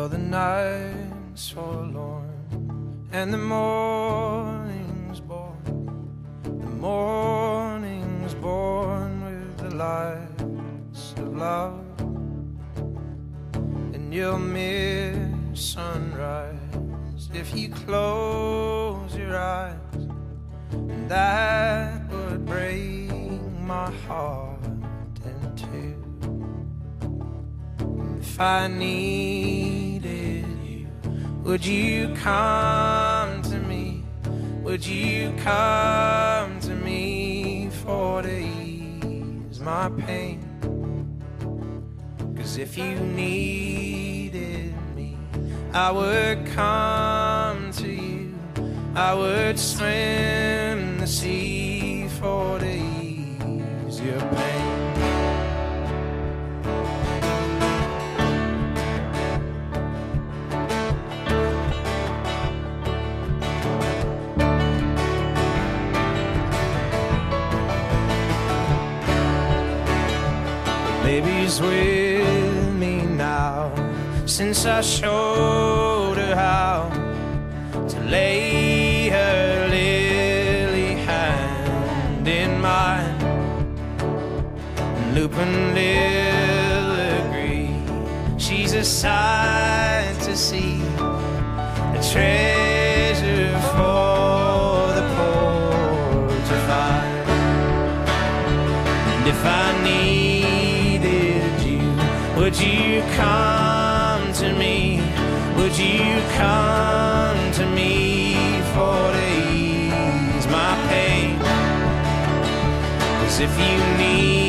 Well, the night's forlorn and the morning's born. The morning's born with the lights of love, and you'll miss sunrise if you close your eyes. And that would break my heart in two. If I you, would you come to me? Would you come to me for to ease my pain? Cause if you needed me, I would come to you. I would swim the sea for to ease your pain. Baby's with me now since I showed her how to lay her lily hand in mine. Loop and Lil agree she's a sight to see, a treasure for the poor to find. And if I would you come to me? Would you come to me for to ease my pain? Cause if you needed